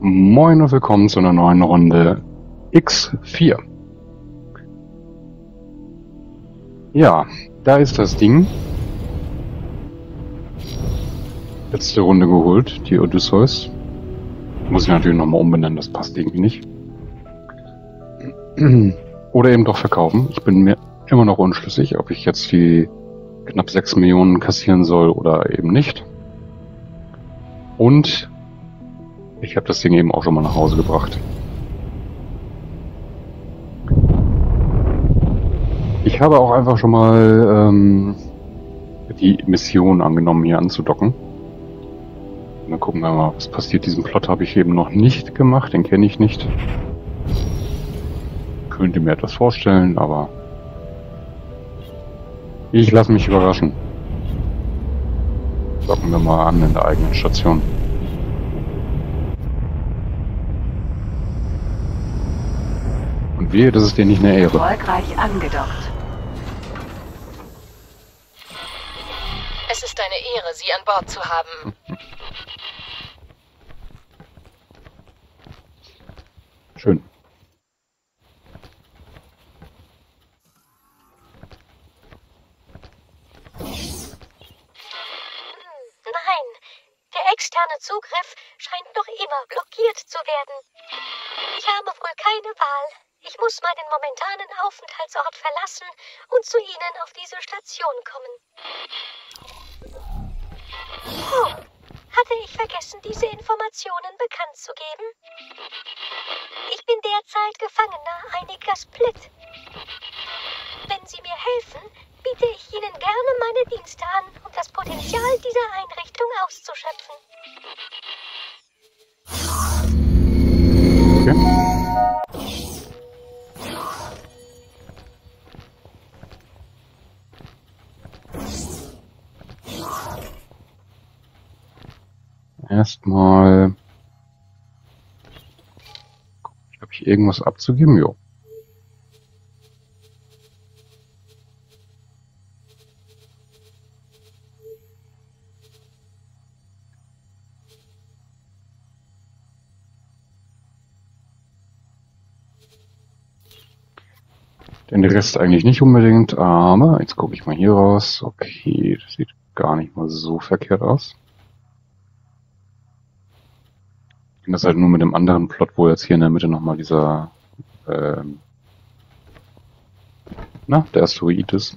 Moin und willkommen zu einer neuen Runde X4. Ja, da ist das Ding. Letzte Runde geholt, die Odysseus. Muss ich natürlich nochmal umbenennen, das passt irgendwie nicht. Oder eben doch verkaufen. Ich bin mir immer noch unschlüssig, ob ich jetzt die knapp 6 Millionen kassieren soll oder eben nicht. Und ich habe das Ding eben auch schon mal nach Hause gebracht. Ich habe auch einfach schon mal ähm, die Mission angenommen, hier anzudocken. Und dann gucken wir mal, was passiert. Diesen Plot habe ich eben noch nicht gemacht, den kenne ich nicht. Könnte mir etwas vorstellen, aber ich lasse mich überraschen. Docken wir mal an in der eigenen Station. Und wehe, das ist dir nicht eine Ehre. Erfolgreich angedockt. Es ist eine Ehre, Sie an Bord zu haben. Schön. Nein, der externe Zugriff scheint noch immer blockiert zu werden. Ich habe wohl keine Wahl. Ich muss meinen momentanen Aufenthaltsort verlassen und zu Ihnen auf diese Station kommen. Oh, hatte ich vergessen, diese Informationen bekannt zu geben? Ich bin derzeit Gefangener einiger Split. Wenn Sie mir helfen, biete ich Ihnen gerne meine Dienste an, um das Potenzial dieser Einrichtung auszuschöpfen. Okay. Erstmal. Habe ich irgendwas abzugeben? Jo. Den Rest eigentlich nicht unbedingt, aber jetzt gucke ich mal hier raus. Okay, das sieht gar nicht mal so verkehrt aus. Und das halt nur mit dem anderen Plot, wo jetzt hier in der Mitte nochmal dieser, ähm, na, der Asteroid ist.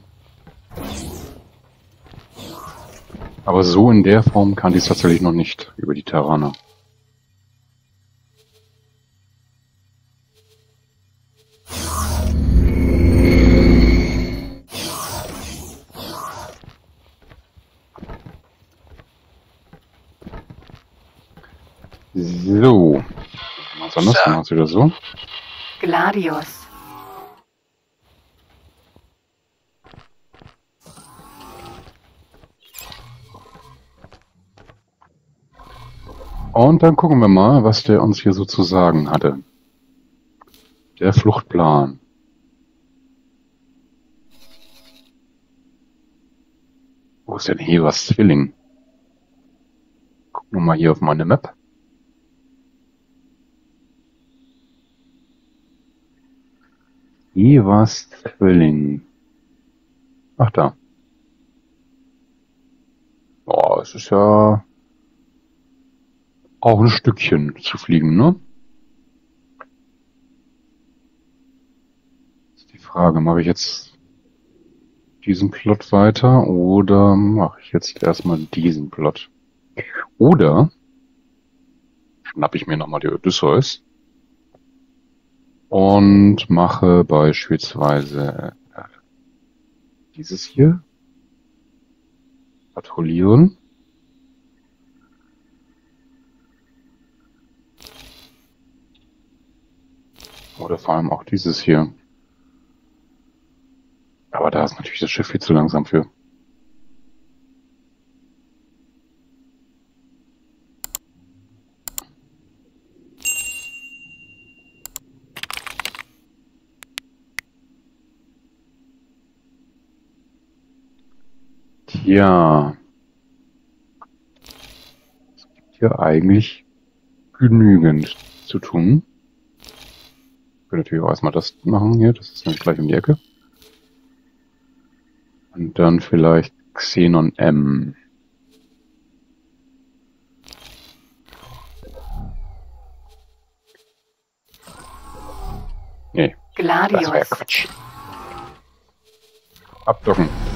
Aber so in der Form kann dies tatsächlich noch nicht über die Terraner. Was So. machen wir wieder so. Gladius. Und dann gucken wir mal, was der uns hier so zu sagen hatte. Der Fluchtplan. Wo ist denn Hevers Zwilling? Guck nur mal hier auf meine Map. Hevers Zwilling. Ach da. Oh, es ist ja auch ein Stückchen zu fliegen, ne? Ist die Frage, mache ich jetzt diesen Plot weiter oder mache ich jetzt erstmal diesen Plot? Oder schnapp ich mir nochmal die Odysseus und mache beispielsweise äh, dieses hier. Patrouillieren. Oder vor allem auch dieses hier. Aber da ist natürlich das Schiff viel zu langsam für. Ja. Es gibt hier eigentlich genügend zu tun. Ich kann natürlich auch erstmal das machen hier, das ist nämlich gleich um die Ecke. Und dann vielleicht Xenon M. Nee, das wäre Gladius. Quatsch. Abdocken.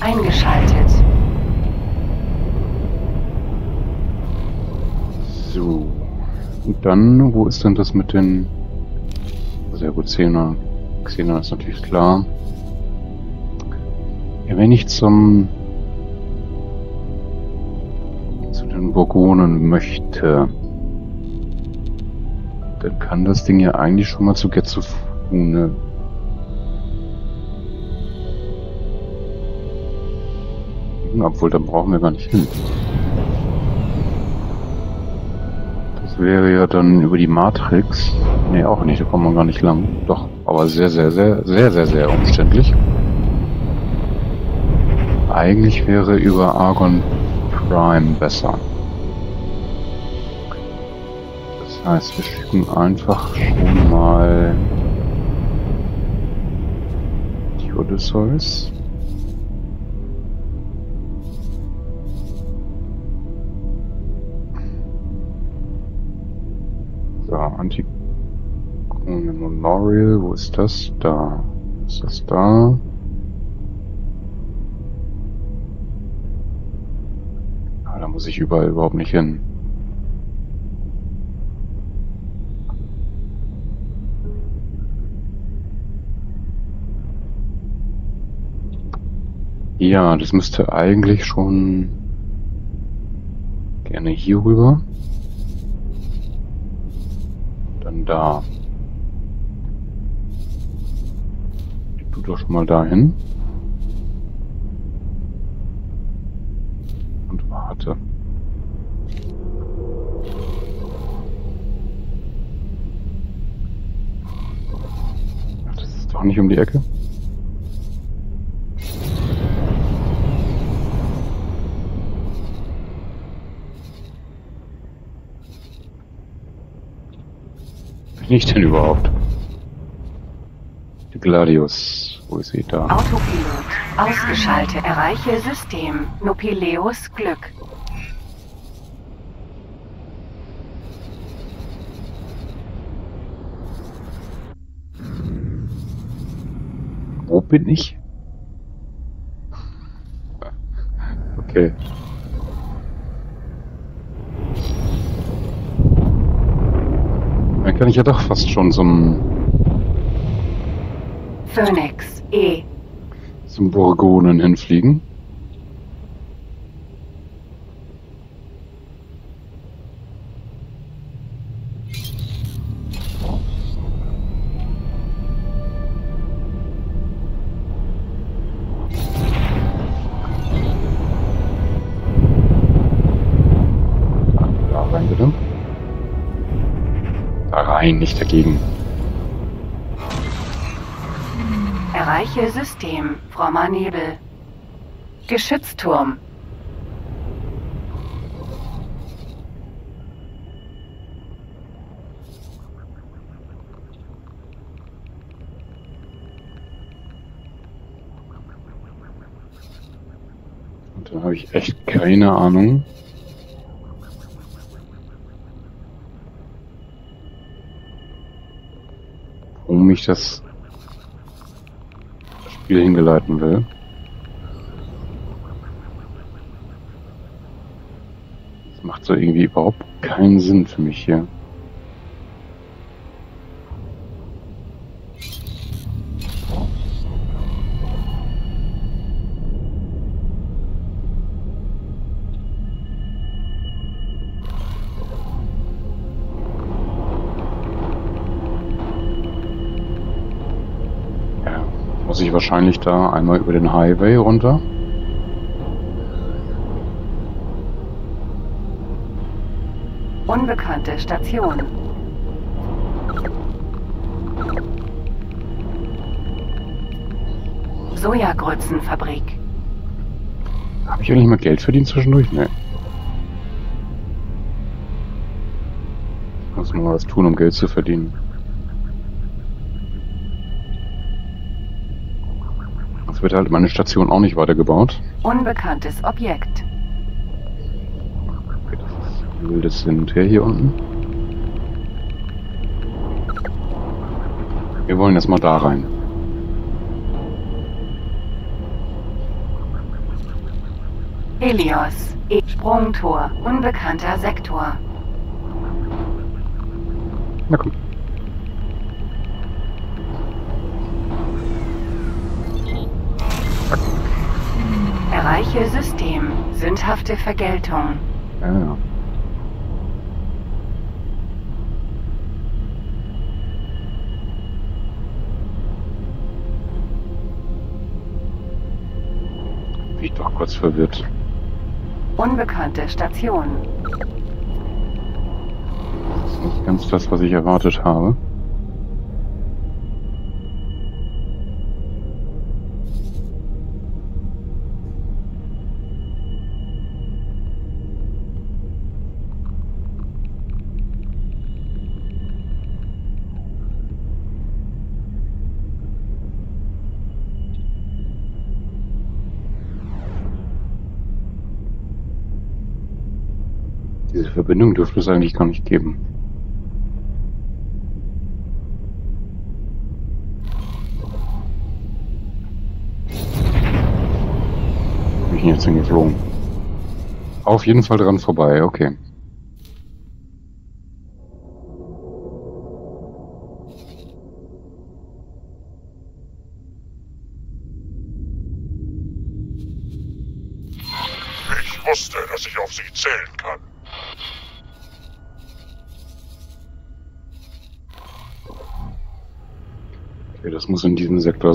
Eingeschaltet. So. Und dann, wo ist denn das mit den... Sehr gut, Xenon. Xenon ist natürlich klar. Ja, wenn ich zum... zu den Burgonen möchte, dann kann das Ding ja eigentlich schon mal zu Getsufune. Obwohl, da brauchen wir gar nicht hin. Das wäre ja dann über die Matrix. Nee, auch nicht, da kommt man gar nicht lang. Doch, aber sehr, sehr, sehr, sehr, sehr, sehr umständlich. Eigentlich wäre über Argon Prime besser. Das heißt, wir schicken einfach schon mal die Odysseus. Antikone Memorial, wo ist das? Da. Ist das da? Ah, da muss ich überall überhaupt nicht hin. Ja, das müsste eigentlich schon gerne hier rüber. Dann da. Du doch schon mal dahin. Und warte. Das ist doch nicht um die Ecke. Bin ich denn überhaupt? Die Gladius. Wo ist sie da? Autopilot ausgeschaltet. Erreiche System. Nopileus Glück. Wo bin ich? Okay. Kann ich ja doch fast schon zum, Phoenix E. zum Burgonen hinfliegen. Nicht dagegen. Erreiche System. Frommer Nebel. Geschützturm. Und da habe ich echt keine Ahnung. Wo mich das Spiel hingeleiten will. Das macht so irgendwie überhaupt keinen Sinn für mich hier. Wahrscheinlich da einmal über den Highway runter. Unbekannte Station. Sojagrützenfabrik. Habe ich eigentlich mal Geld verdient zwischendurch? Nee. Muss mal was tun, um Geld zu verdienen. Jetzt wird halt meine Station auch nicht weitergebaut. Unbekanntes Objekt. Okay, das ist wildes Hin und Her hier unten. Wir wollen jetzt mal da rein. Helios. E Sprungtor. Unbekannter Sektor. Na komm. Erreiche System. Sündhafte Vergeltung. Bin ich doch kurz verwirrt. Unbekannte Station. Das ist nicht ganz das, was ich erwartet habe. Eigentlich gar nicht geben. Bin ich jetzt hingeflogen? Auf jeden Fall dran vorbei, okay.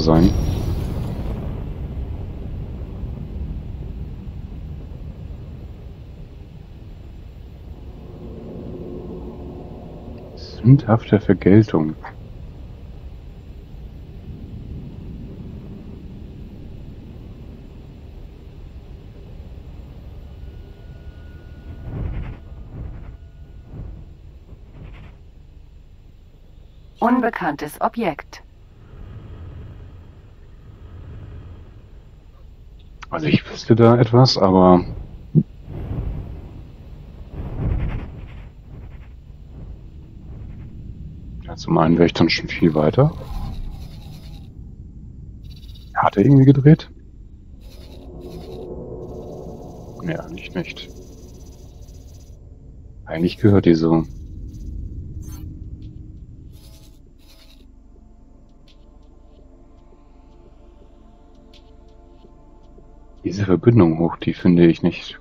Sein. Sündhafte Vergeltung. Unbekanntes Objekt. Also ich wüsste da etwas, aber ja, zum einen wäre ich dann schon viel weiter. Hat er irgendwie gedreht? Nee, eigentlich nicht. Eigentlich gehört die so. Diese Verbindung hoch, die finde ich nicht.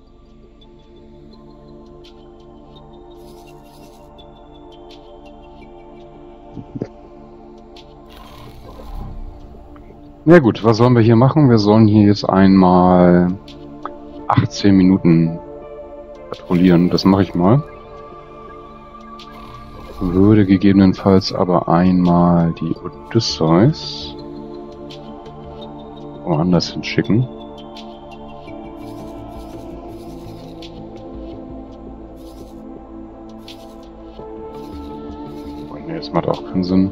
Na gut, was sollen wir hier machen? Wir sollen hier jetzt einmal 18 Minuten patrouillieren. Das mache ich mal. Würde gegebenenfalls aber einmal die Odysseus woanders hinschicken. Oh, macht auch keinen Sinn.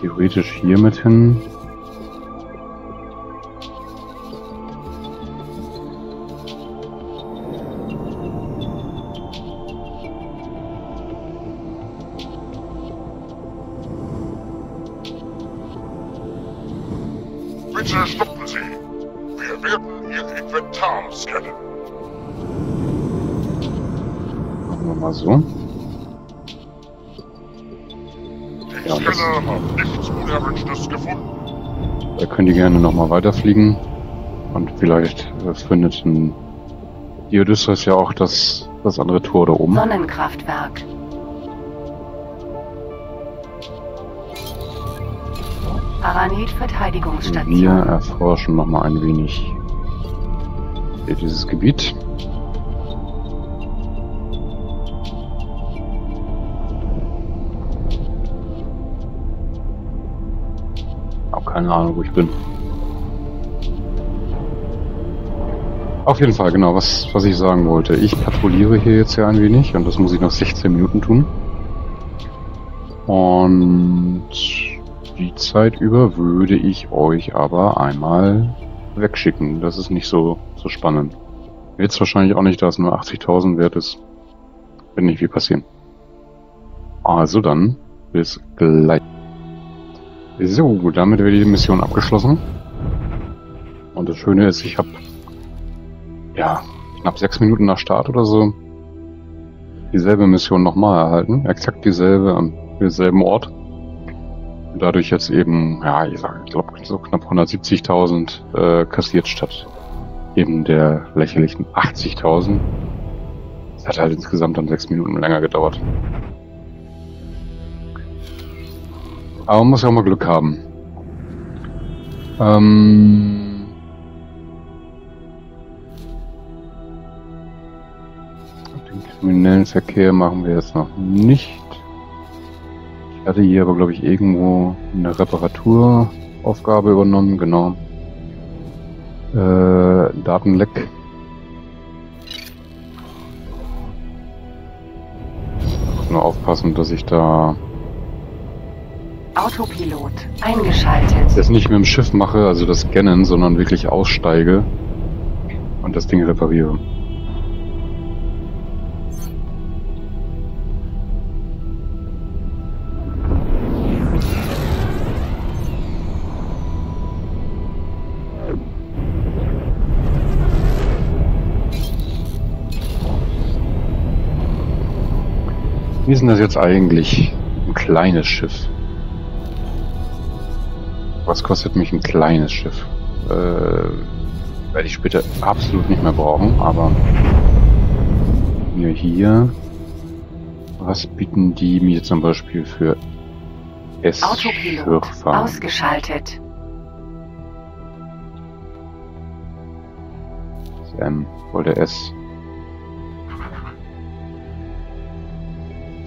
Theoretisch hier mit hin. Nochmal weiterfliegen. Und vielleicht äh, findet ein die Odysseus ja auch das, das andere Tor da oben. Sonnenkraftwerk. Wir Aranit-Verteidigungsstation. erforschen nochmal ein wenig dieses Gebiet. Auch keine Ahnung, wo ich bin. Auf jeden Fall, genau, was, was ich sagen wollte. Ich patrouilliere hier jetzt ja ein wenig und das muss ich noch 16 Minuten tun. Und die Zeit über würde ich euch aber einmal wegschicken. Das ist nicht so, so spannend. Jetzt wahrscheinlich auch nicht, da es nur 80.000 wert ist. Wird nicht viel passieren. Also dann, bis gleich. So, damit wäre die Mission abgeschlossen. Und das Schöne ist, ich habe ja knapp sechs Minuten nach Start oder so dieselbe Mission nochmal erhalten. Exakt dieselbe am selben Ort. Und dadurch jetzt eben, ja, ich sag, ich glaube, so knapp 170.000 äh, kassiert statt eben der lächerlichen 80.000. Das hat halt insgesamt dann sechs Minuten länger gedauert. Aber man muss ja auch mal Glück haben. Ähm kriminellen Verkehr machen wir jetzt noch nicht. Ich hatte hier aber, glaube ich, irgendwo eine Reparaturaufgabe übernommen, genau. Äh, Datenleck. Nur aufpassen, dass ich da Autopilot eingeschaltet. das nicht mit dem Schiff mache, also das Scannen, sondern wirklich aussteige und das Ding repariere. Ist denn das jetzt eigentlich? Ein kleines Schiff. Was kostet mich ein kleines Schiff? Äh, werde ich später absolut nicht mehr brauchen, aber mir hier. Was bieten die mir zum Beispiel für Autopilot S-Schürfer? ausgeschaltet. M wollte S.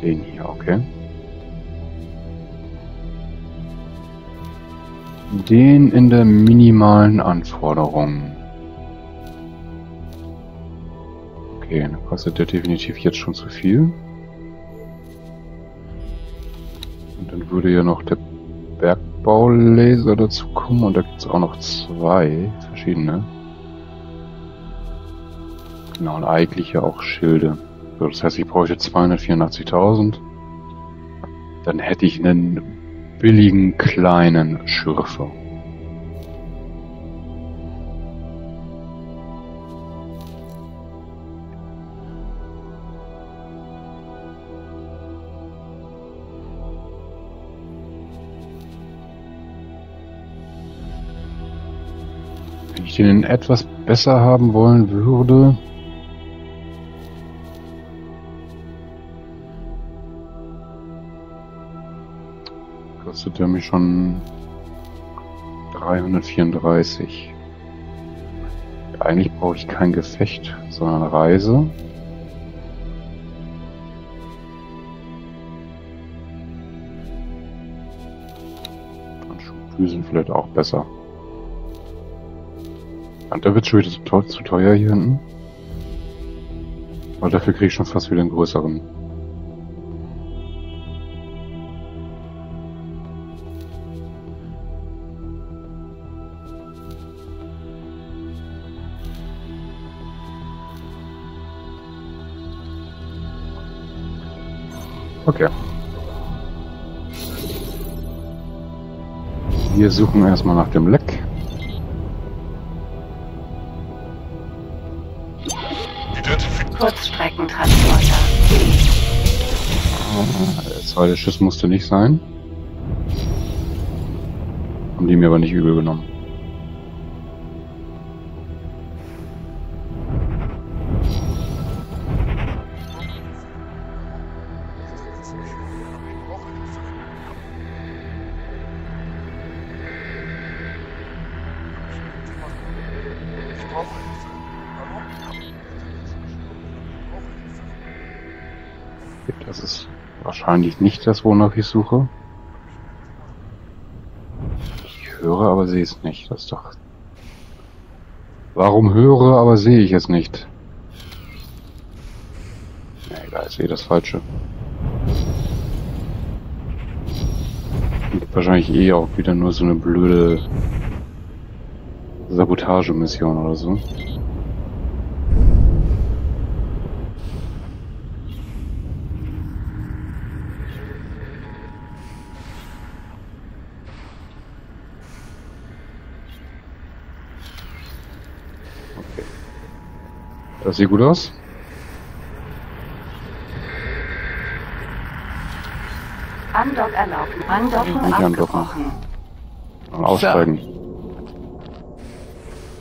Den hier, okay. Den in der minimalen Anforderung. Okay, dann kostet der definitiv jetzt schon zu viel. Und dann würde ja noch der Bergbaulaser dazu kommen und da gibt es auch noch zwei verschiedene. Genau, und eigentlich ja auch Schilde. So, das heißt, ich bräuchte 284.000. Dann hätte ich einen billigen kleinen Schürfer. Wenn ich den etwas besser haben wollen würde, kostet er mich schon 334. Eigentlich brauche ich kein Gefecht, sondern Reise. Und Schubdüsen vielleicht auch besser. Und da wird schon wieder zu teuer, zu teuer hier hinten. Aber dafür kriege ich schon fast wieder einen größeren. Okay. Wir suchen erstmal nach dem Leck. Kurzstreckentransporter. Der zweite Schuss musste nicht sein. Haben die mir aber nicht übel genommen. Wahrscheinlich nicht das, wonach ich suche. Ich höre, aber sehe es nicht. Das ist doch... Warum höre, aber sehe ich es nicht? Ja, egal, ich sehe das Falsche. Wahrscheinlich eh auch wieder nur so eine blöde Sabotagemission oder so. Das sieht gut aus. Andock erlaubt. Andocken abgebrochen. Aussteigen.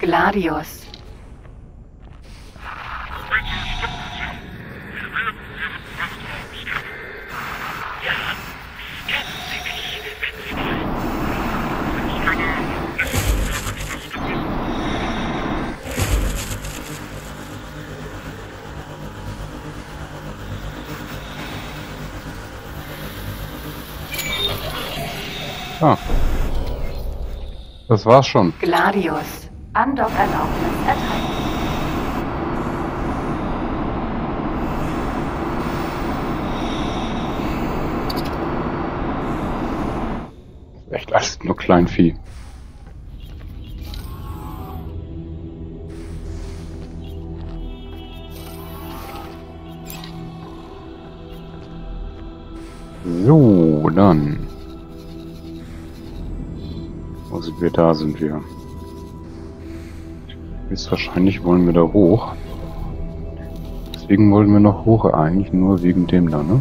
Gladius. Ah. Das war's schon. Gladius. Andock-Erlaubnis erteilt. Echt alles nur Kleinvieh. So, dann. Sind wir? Da sind wir. Jetzt wahrscheinlich wollen wir da hoch. Deswegen wollen wir noch hoch eigentlich, nur wegen dem da, ne?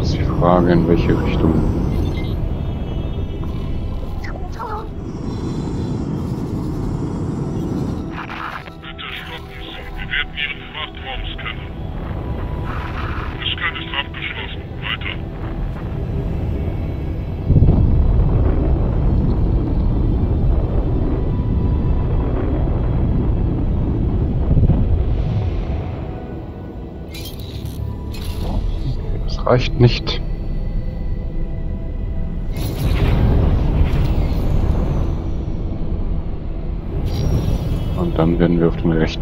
Ist in welche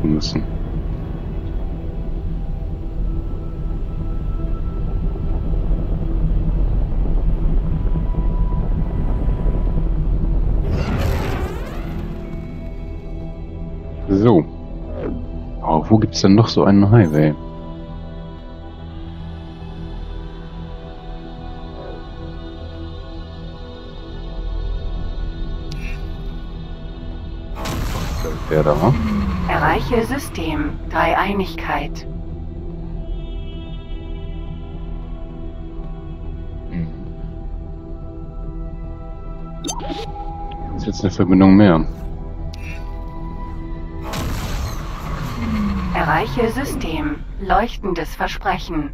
müssen. So. Aber wo gibt's denn noch so einen Highway? Der da. Erreiche System. Dreieinigkeit. Ist jetzt eine Verbindung mehr. Erreiche System. Leuchtendes Versprechen.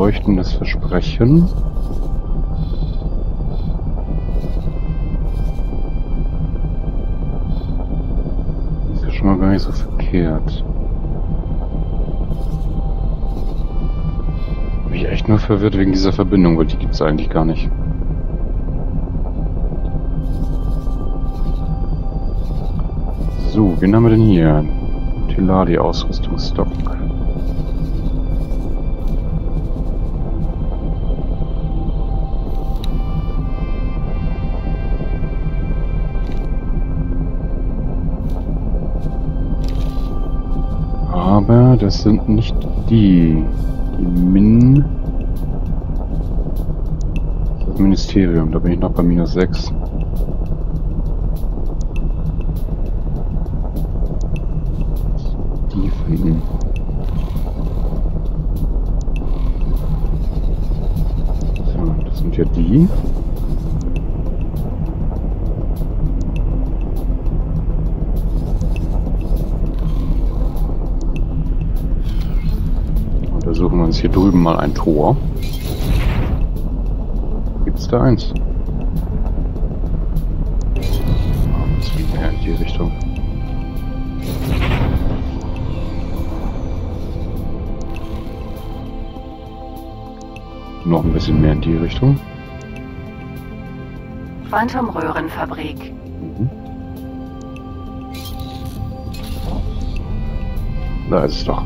Leuchtendes Versprechen. Ist ja schon mal gar nicht so verkehrt. Bin ich echt nur verwirrt wegen dieser Verbindung, weil die gibt's eigentlich gar nicht. So, wen haben wir denn hier? Tiladi das sind nicht die. Die Min. Das Ministerium, da bin ich noch bei minus 6. Die finden. So, das sind ja die. Tor. Gibt's da eins? Das geht mehr in die Richtung. Noch ein bisschen mehr in die Richtung. Quantumröhrenfabrik. Mhm. Da ist es doch.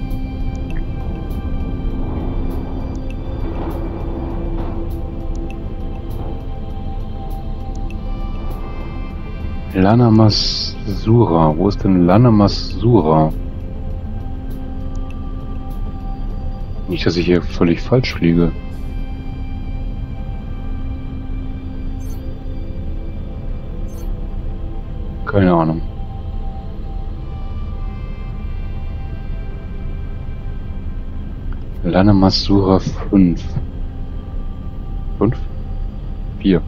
Lana Masura. Wo ist denn Lana Masura? Nicht, dass ich hier völlig falsch liege. Keine Ahnung. Lana Masura 5. 5? 4.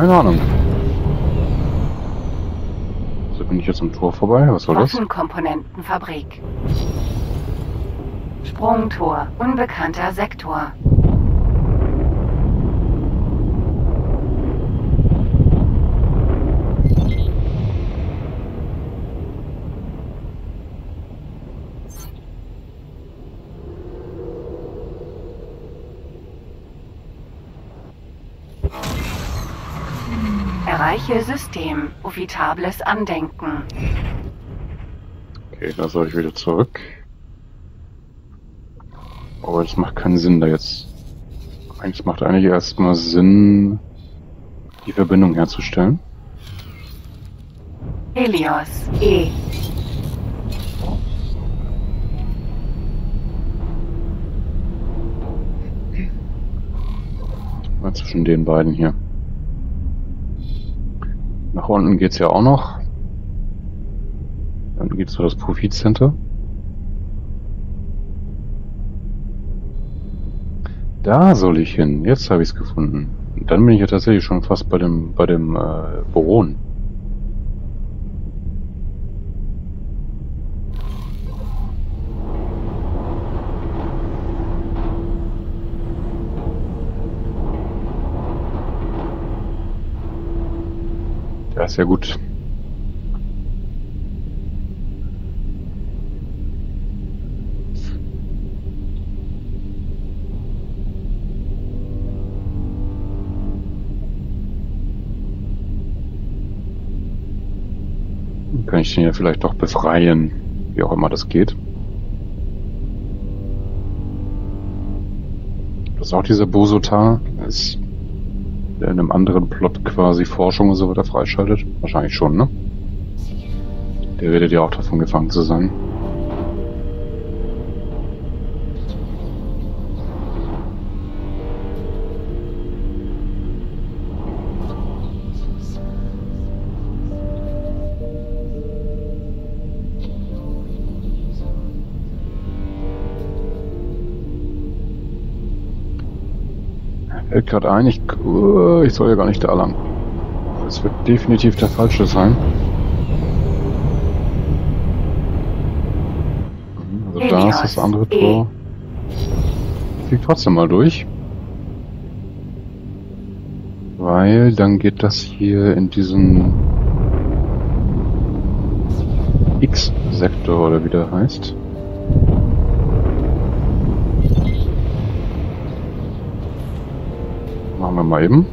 Keine Ahnung. So bin ich jetzt am Tor vorbei. Was soll das? Waffenkomponentenfabrik. Sprungtor. Unbekannter Sektor. Erreiche System. Profitables Andenken. Okay, da soll ich wieder zurück. Aber es macht keinen Sinn, da jetzt. Eigentlich macht eigentlich erstmal Sinn, die Verbindung herzustellen. Helios. E. Mal zwischen den beiden hier. Nach unten geht's ja auch noch. Dann geht's zu das Profitcenter. Da soll ich hin. Jetzt habe ich es gefunden. Dann bin ich ja tatsächlich schon fast bei dem bei dem äh, Baron. Ja gut. Kann ich den ja vielleicht doch befreien, wie auch immer das geht. Das ist auch dieser Bosotar. Ist in einem anderen Plot quasi Forschung und so weiter freischaltet? Wahrscheinlich schon, ne? Der redet ja auch davon, gefangen zu sein. Fällt gerade ein, ich, uh, ich soll ja gar nicht da lang. Das wird definitiv der falsche sein. Mhm, Also da ist das andere Tor. Ich flieg trotzdem mal durch. Weil dann geht das hier in diesen X-Sektor oder wie der heißt. Machen wir mal eben.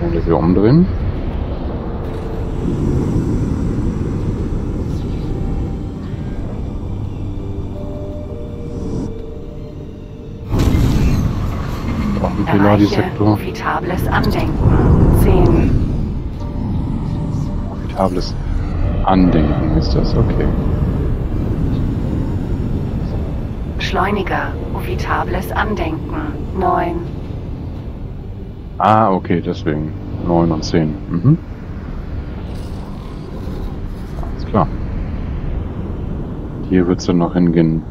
Und wieder umdrehen. Piladi-Sektor. profitables Andenken. 10. Profitables Andenken ist das, okay. Beschleuniger. Profitables Andenken. 9. Ah, okay, deswegen. 9 und 10. Mhm. Alles klar. Hier wird es dann noch hingehen.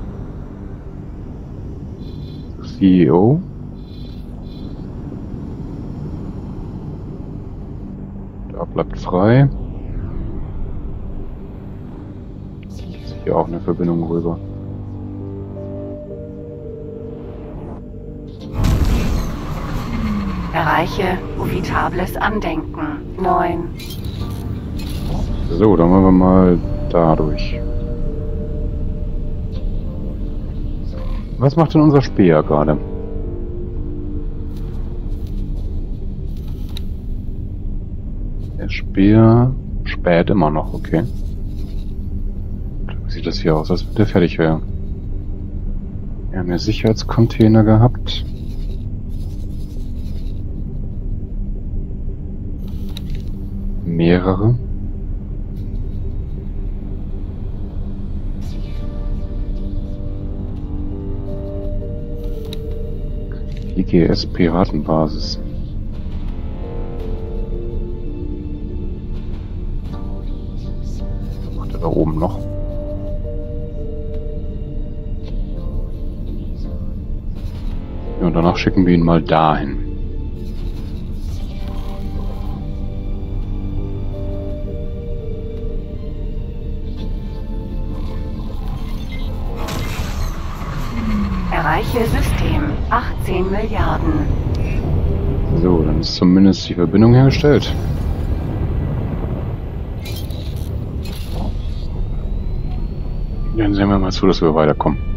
CEO. Da bleibt frei. Hier auch eine Verbindung rüber. Erreiche uvitables Andenken. 9. So, dann machen wir mal dadurch. Was macht denn unser Speer gerade? Der Speer spät immer noch, okay. Sieht das hier aus, als wenn der fertig wäre? Wir haben ja Sicherheitscontainer gehabt. Mehrere. IGS Piratenbasis. Was macht er da oben noch? Und danach schicken wir ihn mal dahin. Erreiche System. 18 Milliarden. So, dann ist zumindest die Verbindung hergestellt. Dann sehen wir mal zu, dass wir weiterkommen.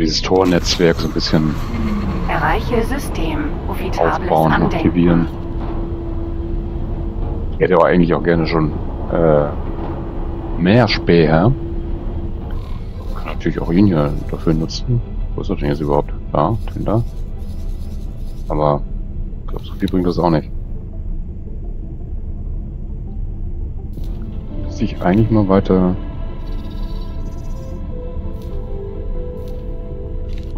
Dieses Tornetzwerk so ein bisschen Erreiche System. Aufbauen, Andenken. aktivieren. Ich hätte aber eigentlich auch gerne schon äh, mehr Späher. Kann natürlich auch ihn hier dafür nutzen. Wo ist er denn jetzt überhaupt? Da, den da. Aber ich glaube, so viel bringt das auch nicht. Sich eigentlich mal weiter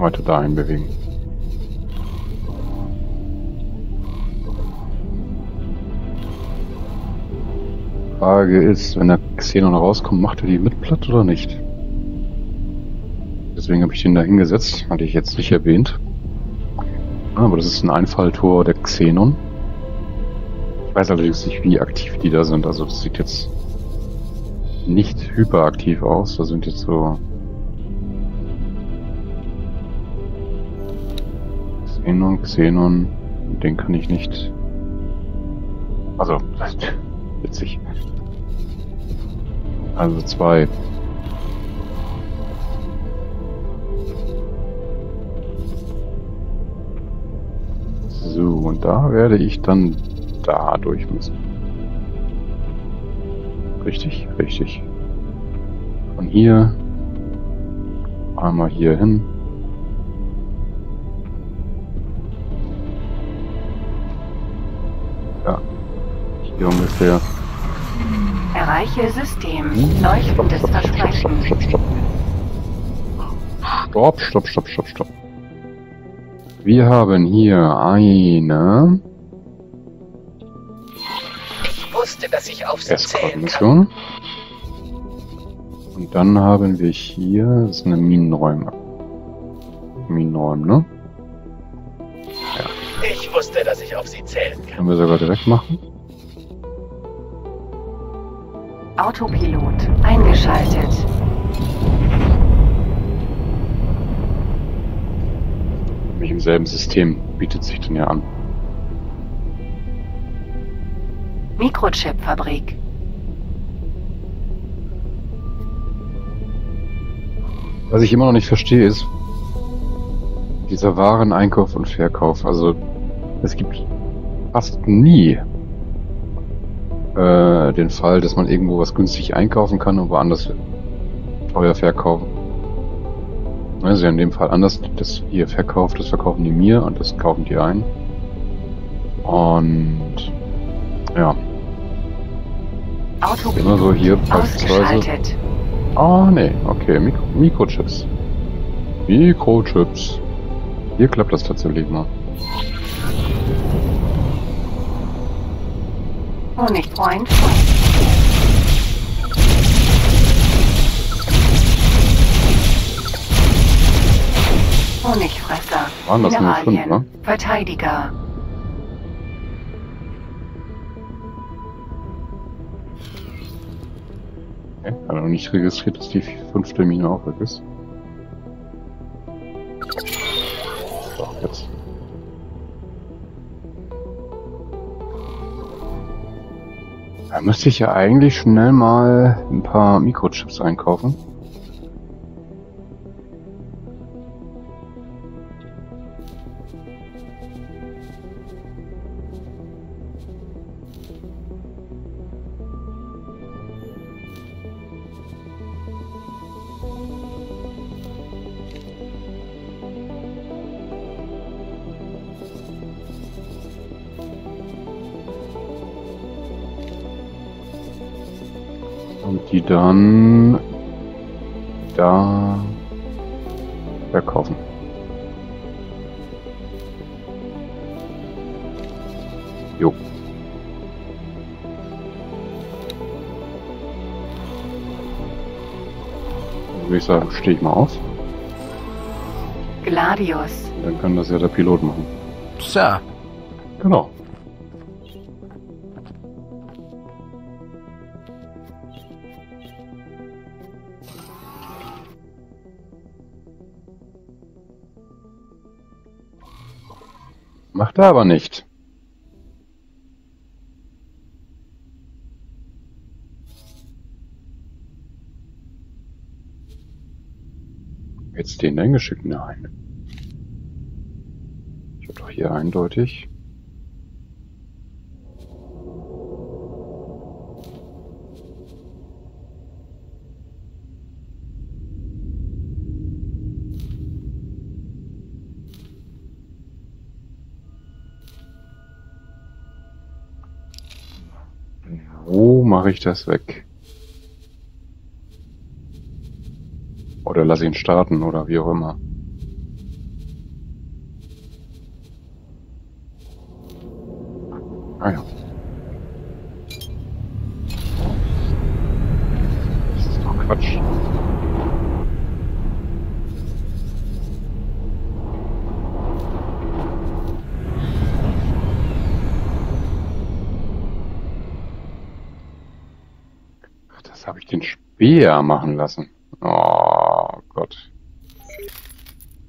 weiter dahin bewegen. Frage ist, wenn der Xenon rauskommt, macht er die mit platt oder nicht? Deswegen habe ich den da hingesetzt, hatte ich jetzt nicht erwähnt. Aber das ist ein Einfalltor der Xenon. Ich weiß allerdings nicht, wie aktiv die da sind. Also das sieht jetzt nicht hyperaktiv aus. Da sind jetzt so Xenon, Xenon. Den kann ich nicht. Also, witzig. Also zwei. So, und da werde ich dann da durch müssen. Richtig, richtig. Von hier einmal hier hin. Hier ungefähr. Erreiche System. Leuchtendes stopp, stopp, Versprechen. stopp, stopp. Stopp, stopp, stopp. Wir haben hier eine Ich wusste, dass ich auf sie zählen kann. Und dann haben wir hier, das ist eine Minenräume. Minenräume, ne? Ich wusste, dass ich auf sie zählen kann. Können wir sogar direkt machen. Autopilot eingeschaltet. Nämlich im selben System bietet sich dann ja an. Mikrochip-Fabrik. Was ich immer noch nicht verstehe ist, dieser Wareneinkauf und Verkauf. Also es gibt fast nie äh, den Fall, dass man irgendwo was günstig einkaufen kann und woanders teuer verkaufen. Also in dem Fall anders, das ihr verkauft, das verkaufen die mir und das kaufen die ein. Und ja, Immer so hier beispielsweise-. Ah, nee, okay, Mik Mikrochips. Mikrochips. Hier klappt das tatsächlich mal. Honig, Freund. Honigfresser. Waren das nur fünf, ne? Verteidiger. Okay, habe noch nicht registriert, dass die fünfte Mine auch weg ist. Müsste ich ja eigentlich schnell mal ein paar Mikrochips einkaufen. Die dann da verkaufen. Jo. Würde ich sagen, stehe ich mal auf. Gladius. Dann kann das ja der Pilot machen. Sir, Genau. Aber nicht. Jetzt den denn geschickt? Nein. Ich habe doch hier eindeutig. Wo mache ich das weg? Oder lass ihn starten oder wie auch immer. Ah ja. Das ist doch Quatsch. Ach, das habe ich den Speer machen lassen. Oh Gott.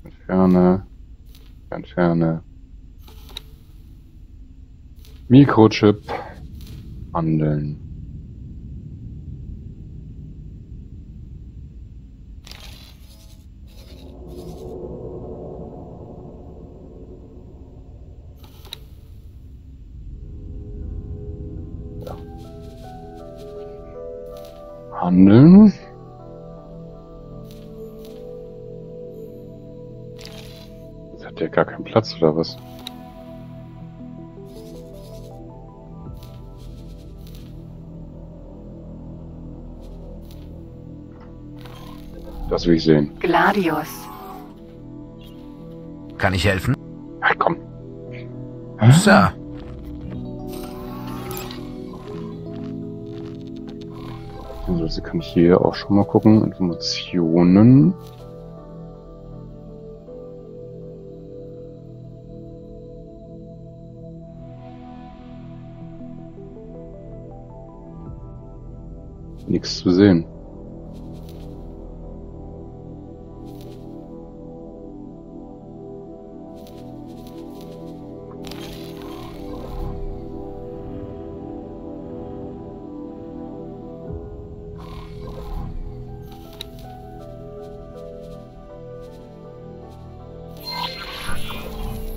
Entferne. Entferne. Mikrochip. Handeln. Handeln. Keinen Platz oder was? Das will ich sehen. Gladius. kann ich helfen? Ach komm. Sir, Also kann ich hier auch schon mal gucken. Informationen. Nichts zu sehen.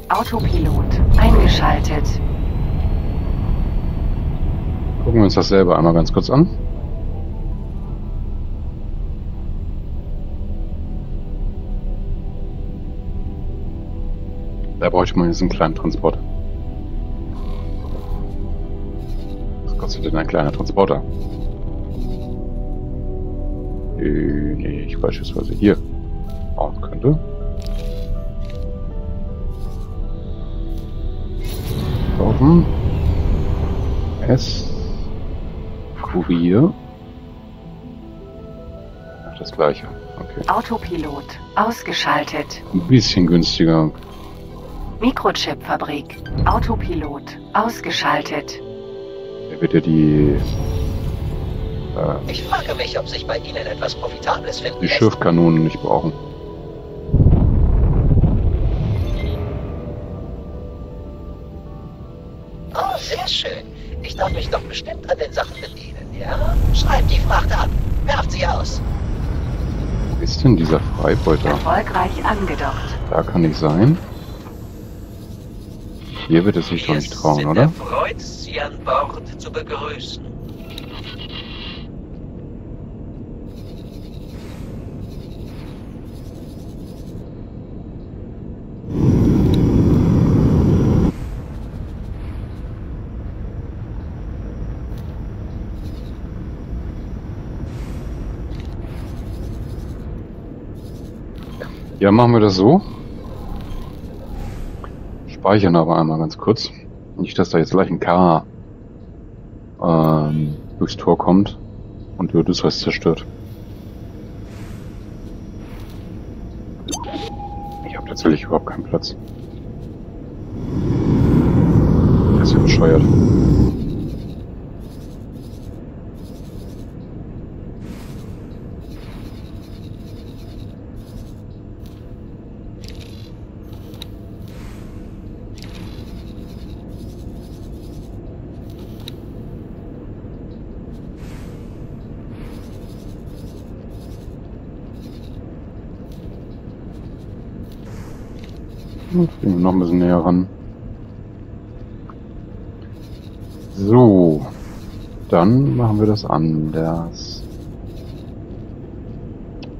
Autopilot. Eingeschaltet. Gucken wir uns das selber einmal ganz kurz an. Man jetzt einen kleinen Transporter. Was kostet denn ein kleiner Transporter? Äh, nee, ich beispielsweise hier bauen könnte. Kaufen. S. Kurier. Ach, das gleiche. Okay. Autopilot ausgeschaltet. Ein bisschen günstiger. Mikrochip-Fabrik. Autopilot ausgeschaltet. Der wird ja die, äh, Ich frage mich, ob sich bei Ihnen etwas Profitables finden die lässt. Schürfkanonen nicht brauchen. Oh, sehr schön. Ich darf mich doch bestimmt an den Sachen bedienen, ja? Schreibt die Fracht ab. Werft sie aus. Wo ist denn dieser Freibeuter? Erfolgreich angedockt. Da kann ich sein. Hier wird es sich doch nicht trauen, sind oder? erfreut, Sie an Bord zu begrüßen. Ja, machen wir das so. Speichern aber einmal ganz kurz. Nicht, dass da jetzt gleich ein K ähm, durchs Tor kommt und die Odysseus zerstört. Ich habe tatsächlich überhaupt keinen Platz. Das ist ja bescheuert. Gehen wir noch ein bisschen näher ran. So. Dann machen wir das anders.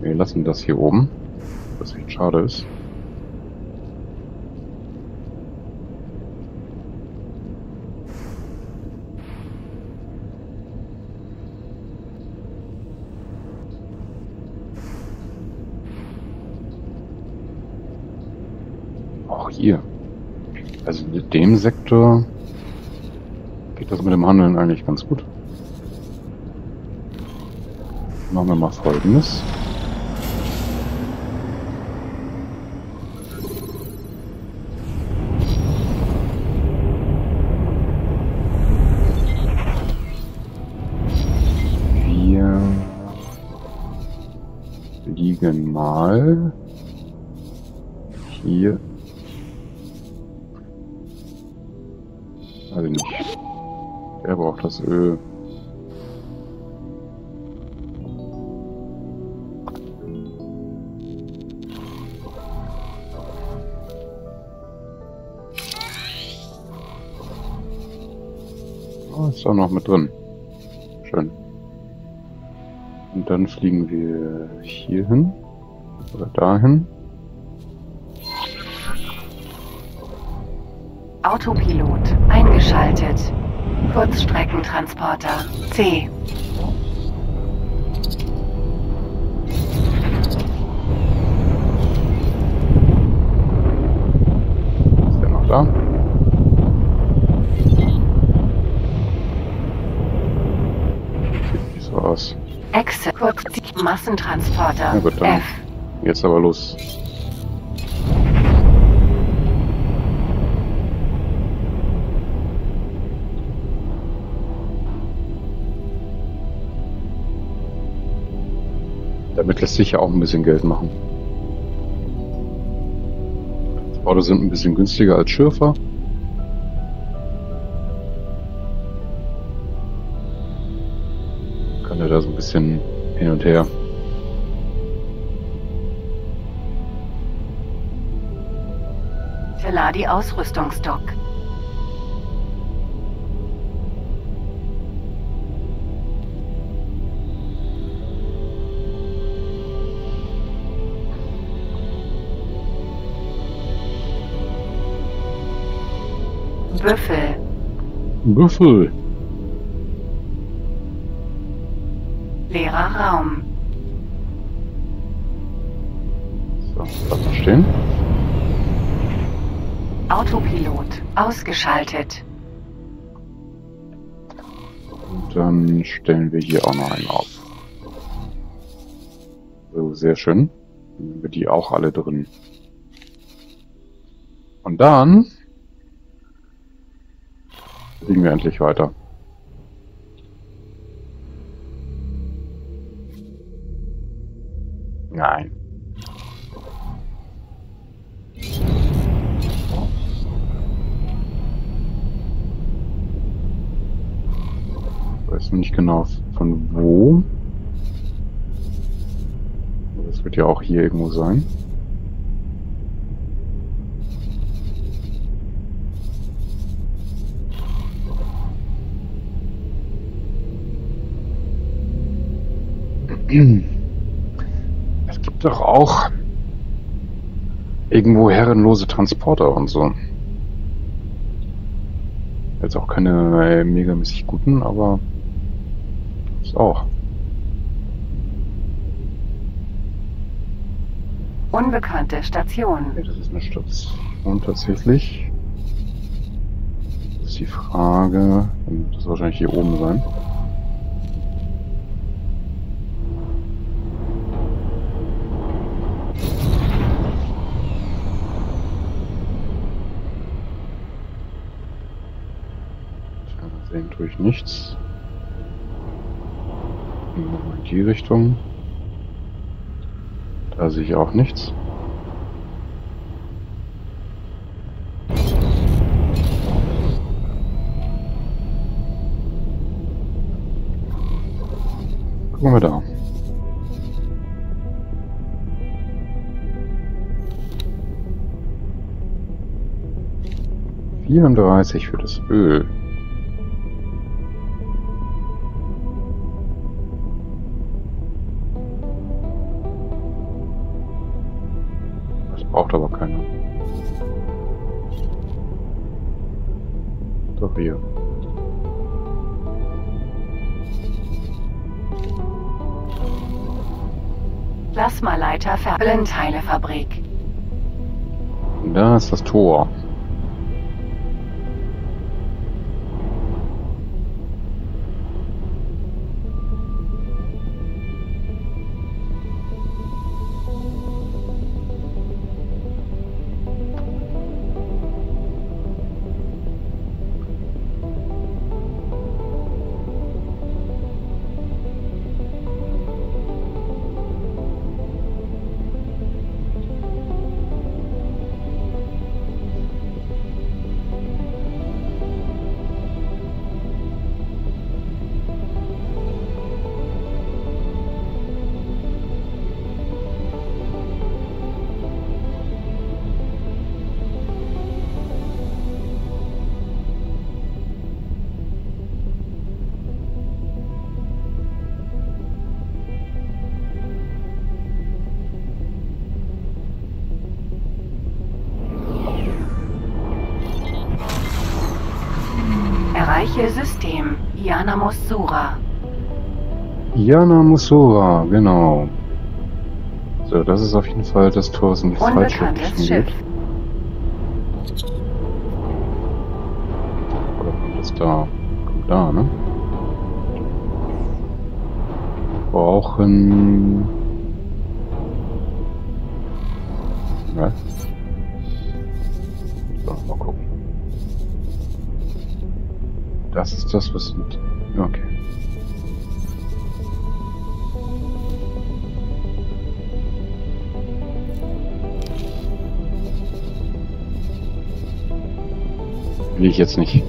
Wir lassen das hier oben. Was echt schade ist. Auch hier. Also in dem Sektor geht das mit dem Handeln eigentlich ganz gut. Machen wir mal folgendes. Weiß ich nicht. Der braucht das Öl. Oh, ist auch noch mit drin. Schön. Und dann fliegen wir hier hin. Oder dahin. Autopilot eingeschaltet. Kurzstreckentransporter C. Ist der noch da? Sieht nicht so aus. Exit. Kurz Massentransporter dann F. jetzt aber los. Damit lässt sich ja auch ein bisschen Geld machen. Transporter sind ein bisschen günstiger als Schürfer. Kann er da so ein bisschen hin und her. Teladi Ausrüstungsdock. Büffel. Büffel. Leerer Raum. So, lass mal stehen. Autopilot ausgeschaltet. Und dann stellen wir hier auch noch einen auf. So, sehr schön. Dann haben wir die auch alle drin. Und dann fliegen wir endlich weiter. Nein. Ich weiß nicht genau von wo. Das wird ja auch hier irgendwo sein. Es gibt doch auch irgendwo herrenlose Transporter und so. Jetzt auch keine äh, megamäßig guten, aber ist auch. Unbekannte Station. Okay, das ist eine Station tatsächlich. Das ist die Frage. Dann wird das wahrscheinlich hier oben sein. Tja, sehen tue ich nichts. Gehen wir mal in die Richtung. Da sehe ich auch nichts. Gucken wir da. Vierunddreißig für das Öl. Hier. Plasmaleiter Hüllenteilepfabrik. Da ist das Tor. System. Ianamus Sura. Jana Musura, genau. So, das ist auf jeden Fall das Tor, was in die Unbekanntes Schiff. geht. Ich jetzt nicht.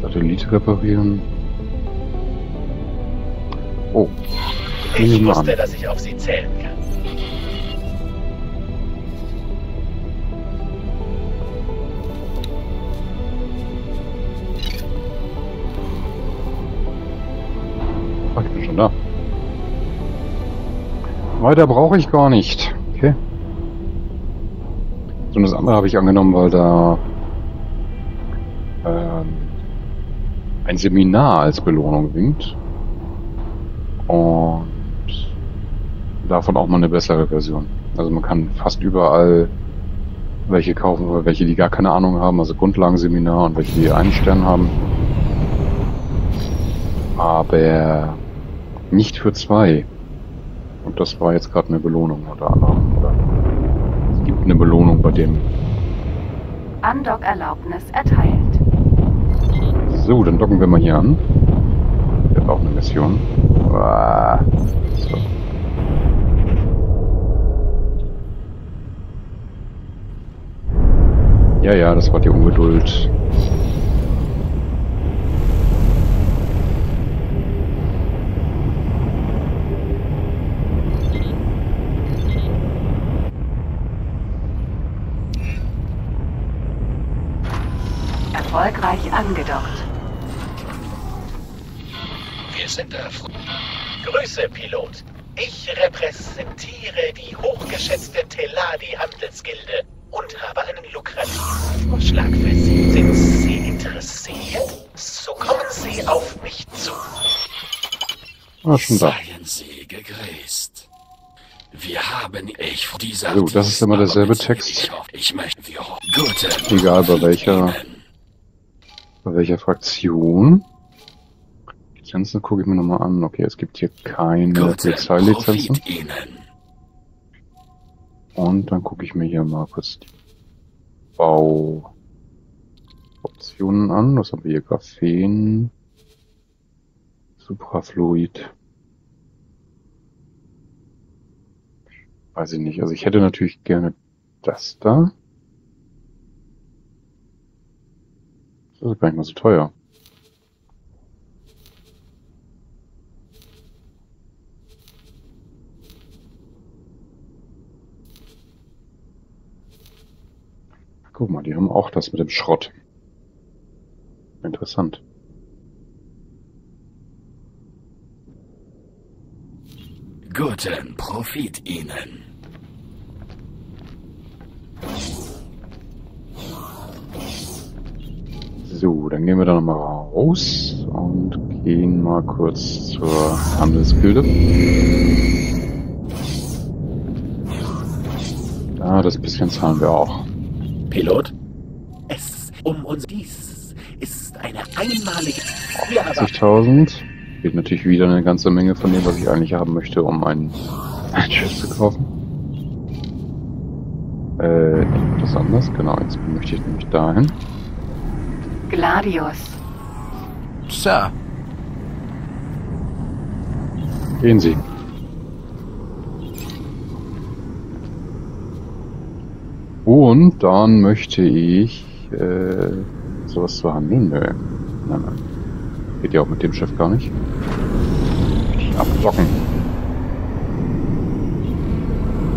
Satellit reparieren. Oh. Ich wusste, dass ich auf sie zählen kann. Ach, ich bin schon da. Weiter brauche ich gar nicht. Und das andere habe ich angenommen, weil da ähm, ein Seminar als Belohnung winkt. Und davon auch mal eine bessere Version. Also man kann fast überall welche kaufen, welche die gar keine Ahnung haben, also Grundlagenseminar und welche die einen Stern haben. Aber nicht für zwei. Und das war jetzt gerade eine Belohnung oder Alarm, oder? Es gibt eine Belohnung bei dem. Andock-Erlaubnis erteilt. So, dann docken wir mal hier an. Wir auch eine Mission. Uah. So. Ja, ja, das war die Ungeduld. Erfolgreich angedockt. Wir sind da. Grüße, Pilot. Ich repräsentiere die hochgeschätzte Teladi Handelsgilde und habe einen lukrativen Vorschlag für Sie. Sind Sie interessiert? So kommen Sie auf mich zu. Ah, schon da. Seien Sie gegrüßt. Wir haben ich dieser. So, das ist immer derselbe Text. Ich, hoffe, ich möchte wir gute. Egal, bei welcher- Ihnen. Bei welcher Fraktion? Lizenzen gucke ich mir nochmal an. Okay, es gibt hier keine Polizeilizenzen. Und dann gucke ich mir hier mal kurz die Bauoptionen an. Was haben wir hier? Graphen. Suprafluid. Weiß ich nicht. Also ich hätte natürlich gerne das da. Das ist gar nicht mal so teuer. Guck mal, die haben auch das mit dem Schrott. Interessant. Guten Profit Ihnen. So, dann gehen wir da nochmal raus und gehen mal kurz zur Handelsgilde. Da, das bisschen zahlen wir auch. Pilot? Es um uns dies ist eine einmalige. Wir haben 80.000. Geht natürlich wieder eine ganze Menge von dem, was ich eigentlich haben möchte, um ein, ein Schiff zu kaufen. Äh, das anders? Genau, jetzt möchte ich nämlich dahin. Gladius. Sir. Gehen Sie. Und dann möchte ich äh, sowas zu handeln. Nö. Nein, nein. Geht ja auch mit dem Schiff gar nicht. Ich abdocken.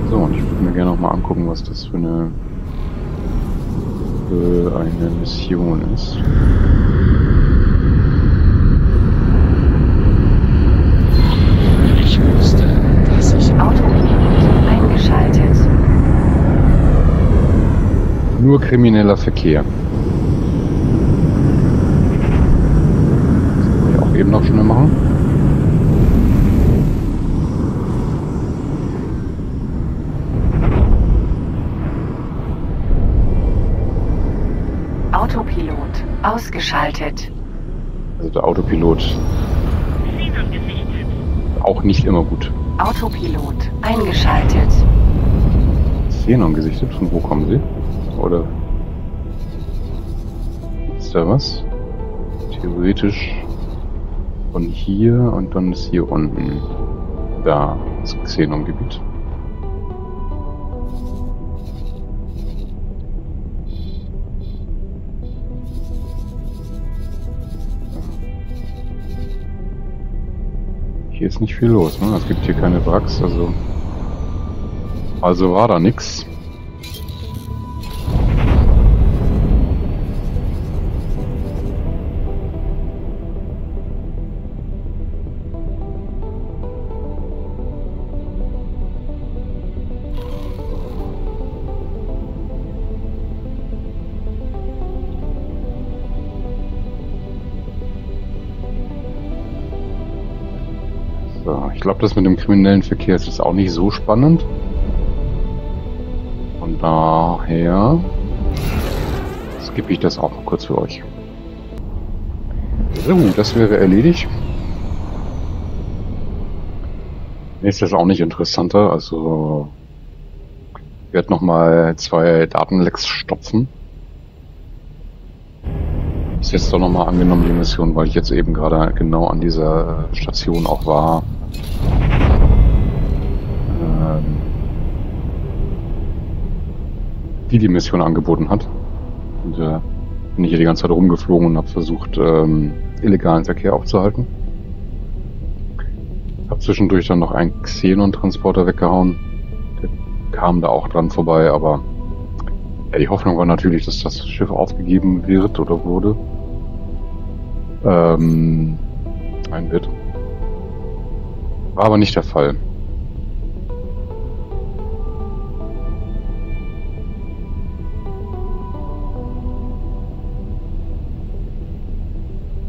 So, und ich würde mir gerne noch mal angucken, was das für eine für eine Mission ist. Ich wusste, dass ich Autopilot eingeschaltet. Nur krimineller Verkehr. Das können wir auch eben noch schnell machen. Autopilot ausgeschaltet. Also der Autopilot auch nicht immer gut. Autopilot eingeschaltet. Xenon gesichtet. Von wo kommen sie? Oder ist da was? Theoretisch von hier und dann ist hier unten da das Xenon-Gebiet. Hier ist nicht viel los, ne? Es gibt hier keine Wracks, also also war da nix. Glaube, das mit dem kriminellen Verkehr ist jetzt auch nicht so spannend. Von daher skippe ich das auch noch kurz für euch. So, das wäre erledigt. Ist auch nicht interessanter. Also ich werde nochmal zwei Datenlecks stopfen. Ist jetzt doch nochmal angenommen die Mission, weil ich jetzt eben gerade genau an dieser Station auch war. Ähm, die die Mission angeboten hat. Und äh, bin ich hier die ganze Zeit rumgeflogen und habe versucht, ähm, illegalen Verkehr aufzuhalten. Hab zwischendurch dann noch einen Xenon-Transporter weggehauen. Der kam da auch dran vorbei, aber ja, die Hoffnung war natürlich, dass das Schiff aufgegeben wird oder wurde. Ähm, ein wird. War aber nicht der Fall.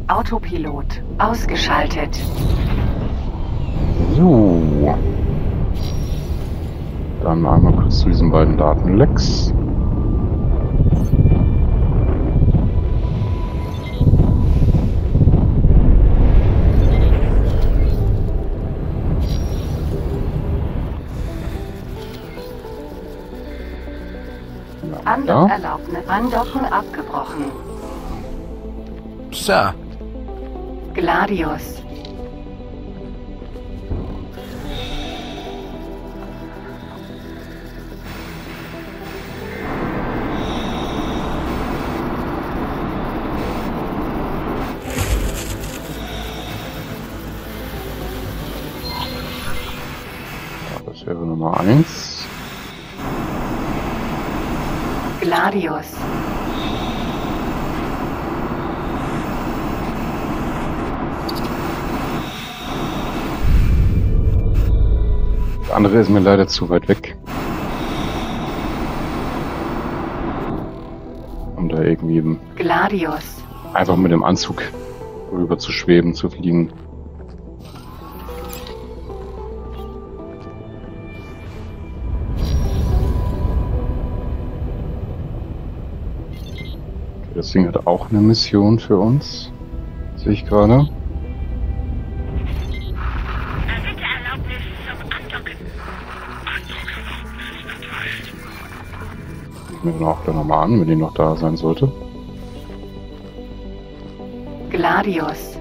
Autopilot ausgeschaltet. So. Dann einmal kurz zu diesen beiden Datenlecks. Ja. Andockerlaubnis. Andocken abgebrochen. Sir, Gladius. Gladius. Das andere ist mir leider zu weit weg. Um da irgendwie Gladius. einfach mit dem Anzug rüber zu schweben, zu fliegen. Das Ding hat auch eine Mission für uns. Sehe ich gerade. Gucken wir auch da nochmal an, wenn die noch da sein sollte. Gladius.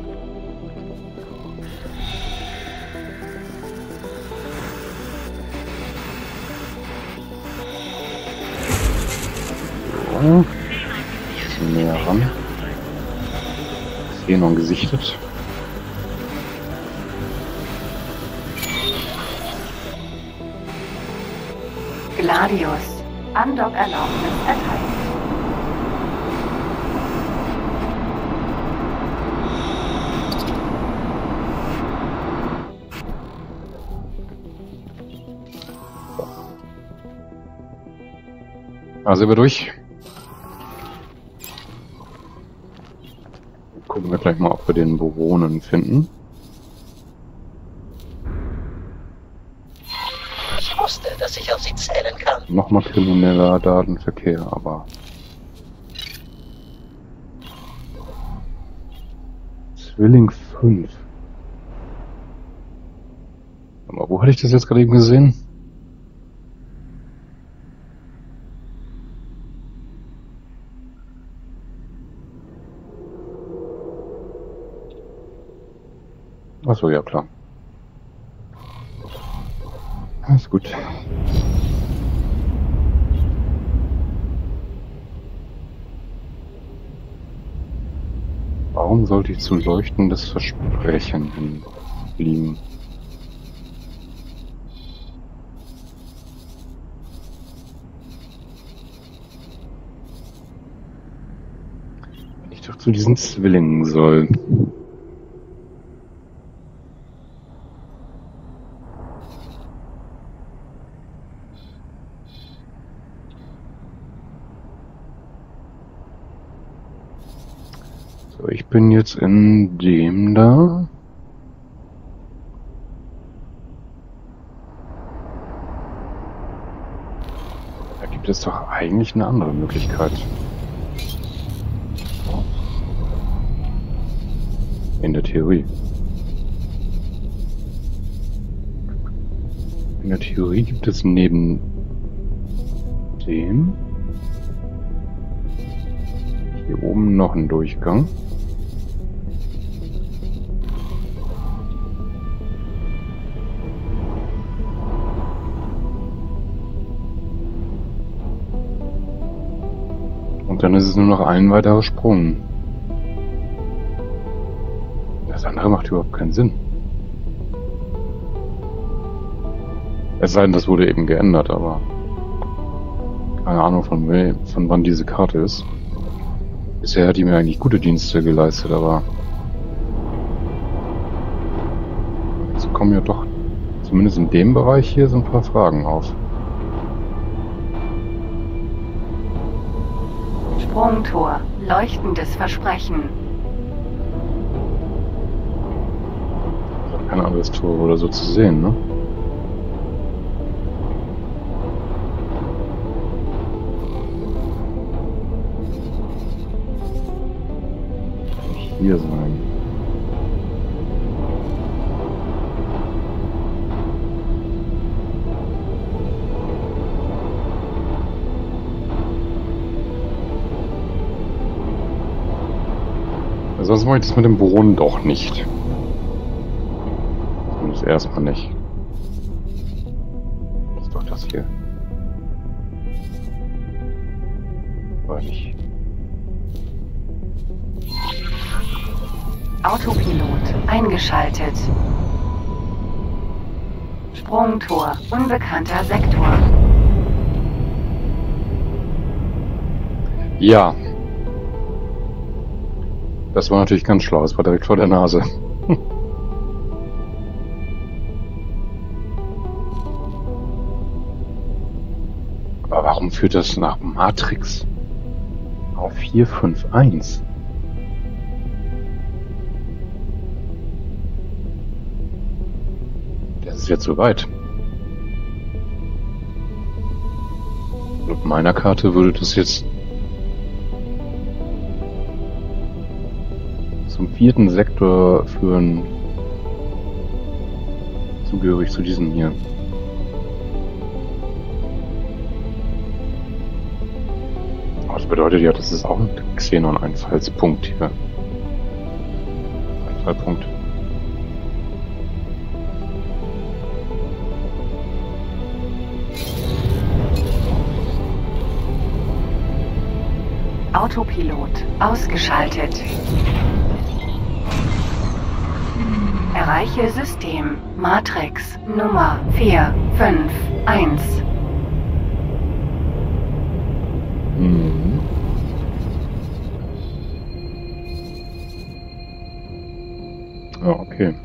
Gesichtet. Gladius. Andockerlaubnis erteilt. Also sind wir durch. Gucken wir gleich mal, ob wir den Bewohnen finden. Ich wusste, dass ich auf sie zählen kann. Nochmal krimineller Datenverkehr, aber... Zwilling 5. Aber wo hatte ich das jetzt gerade eben gesehen? Achso, ja klar. Alles gut. Warum sollte ich zu leuchtendes Versprechen hinfliegen? Wenn ich doch zu diesen Zwillingen soll. So, ich bin jetzt in dem da. Da gibt es doch eigentlich eine andere Möglichkeit. In der Theorie. In der Theorie gibt es neben dem hier oben noch einen Durchgang. Ein weiterer Sprung. Das andere macht überhaupt keinen Sinn. Es sei denn, das wurde eben geändert, aber keine Ahnung von, wel- von wann diese Karte ist. Bisher hat die mir eigentlich gute Dienste geleistet, aber jetzt kommen ja doch zumindest in dem Bereich hier so ein paar Fragen auf. Sprungtor. Leuchtendes Versprechen. Kein anderes Tor oder so zu sehen, ne? Hier sein. Ich das mit dem Bohren doch nicht. Zumindest erstmal nicht. Das ist doch das hier. Oder nicht? Autopilot eingeschaltet. Sprungtor. Unbekannter Sektor. Ja. Das war natürlich ganz schlau. Es war direkt vor der Nase. Aber warum führt das nach Matrix auf 451? Das ist jetzt so weit. Laut meiner Karte würde das jetzt zum vierten Sektor führen. Zugehörig zu diesem hier. Das bedeutet ja, das ist auch ein Xenon-Einfallspunkt hier. Einfallpunkt. Autopilot ausgeschaltet. Erreiche System Matrix Nummer 451. Mhm. Ja, okay.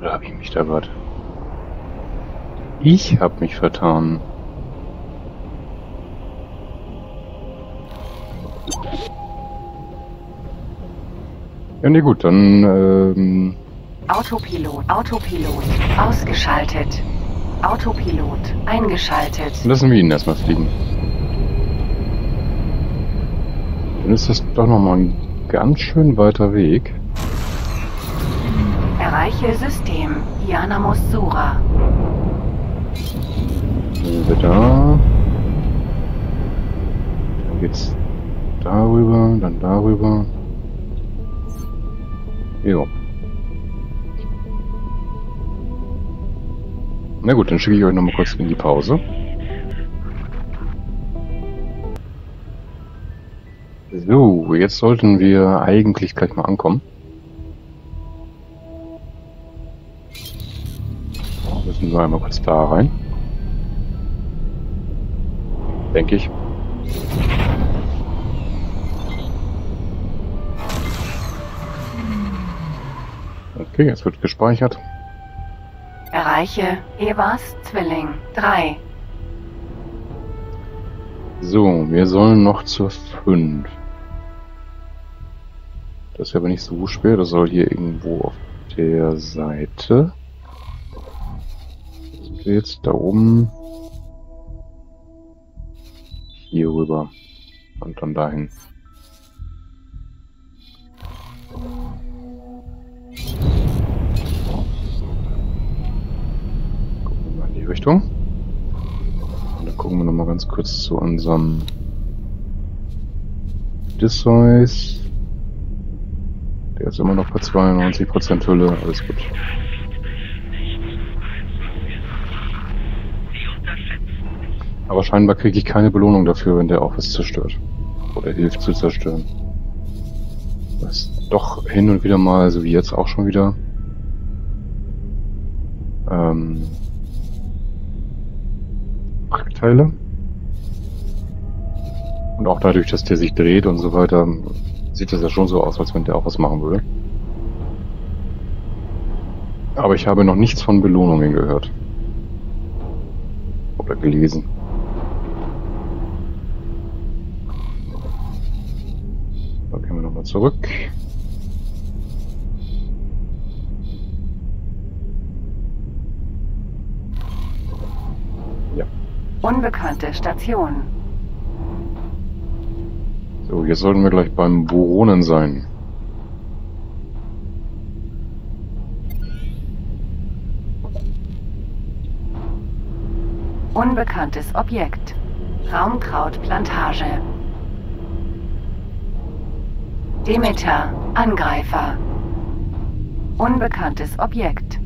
Oder habe ich mich da grad? Ich habe mich vertan. Ja, nee, gut, dann ähm, Autopilot, Autopilot ausgeschaltet. Autopilot eingeschaltet. lassen wir ihn erstmal fliegen. Dann ist das doch nochmal ein ganz schön weiter Weg. Erreiche System Yanamus Sura. Sind wir da. Dann geht's darüber, dann darüber. Jo. Na gut, dann schicke ich euch nochmal kurz in die Pause. So, jetzt sollten wir eigentlich gleich mal ankommen. Müssen wir einmal kurz da rein. Denke ich. Okay, jetzt wird gespeichert. Erreiche Evas Zwilling 3. So, wir sollen noch zur 5. Das ist aber nicht so schwer, das soll hier irgendwo auf der Seite. Sind wir jetzt da oben? Hier rüber. Und dann dahin. Richtung. Und dann gucken wir nochmal ganz kurz zu unserem Odysseus. Der ist immer noch bei 92% Hülle. Alles gut. Aber scheinbar kriege ich keine Belohnung dafür, wenn der auch was zerstört. Oder hilft zu zerstören. Was doch hin und wieder mal, so wie jetzt auch schon wieder, ähm, Wrackteile. Und auch dadurch, dass der sich dreht und so weiter, sieht das ja schon so aus, als wenn der auch was machen würde. Aber ich habe noch nichts von Belohnungen gehört. Oder gelesen. Da gehen wir nochmal zurück. Unbekannte Station. So, jetzt sollten wir gleich beim Buronen sein. Unbekanntes Objekt. Raumkrautplantage. Demeter, Angreifer. Unbekanntes Objekt.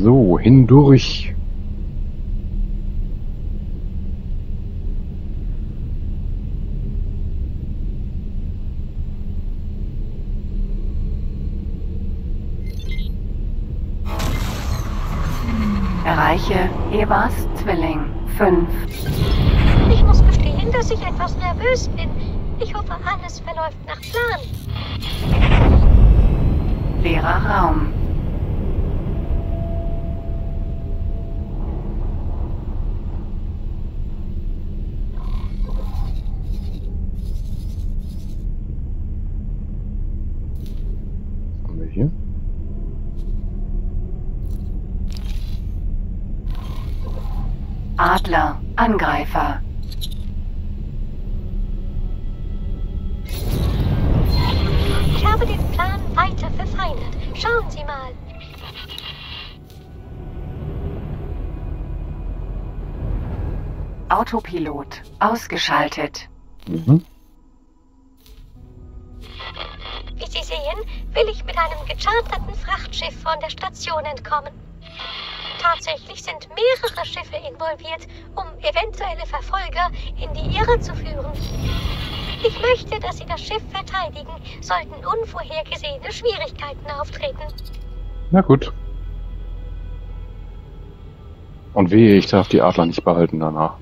So, hindurch. Erreiche Evas Zwilling 5. Ich muss gestehen, dass ich etwas nervös bin. Ich hoffe, alles verläuft nach Plan. Leerer Raum. Was haben wir hier? Adler, Angreifer. Ich habe den Plan weiter verfeinert. Schauen Sie mal. Autopilot ausgeschaltet. Mhm. Wie Sie sehen, will ich mit einem gecharterten Frachtschiff von der Station entkommen. Tatsächlich sind mehrere Schiffe involviert, um eventuelle Verfolger in die Irre zu führen. Ich möchte, dass Sie das Schiff verteidigen, sollten unvorhergesehene Schwierigkeiten auftreten. Na gut. Und wehe, ich darf die Adler nicht behalten danach.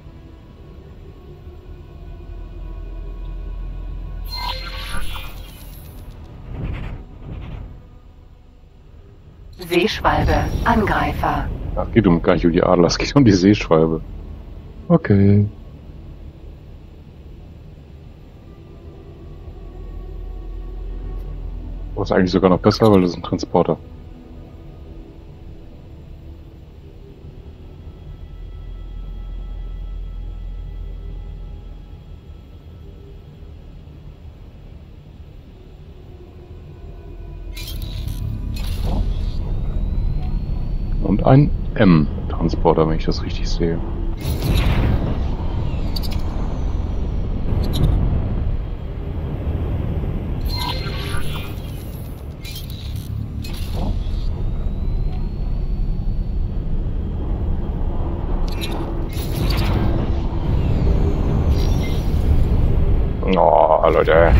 Seeschwalbe, Angreifer. Ach, geht um gar nicht um die Adler, es geht um die Seeschwalbe. Okay. Oh, ist eigentlich sogar noch besser, weil das ist ein Transporter. Und ein M-Transporter, wenn ich das richtig sehe. Oh, Leute.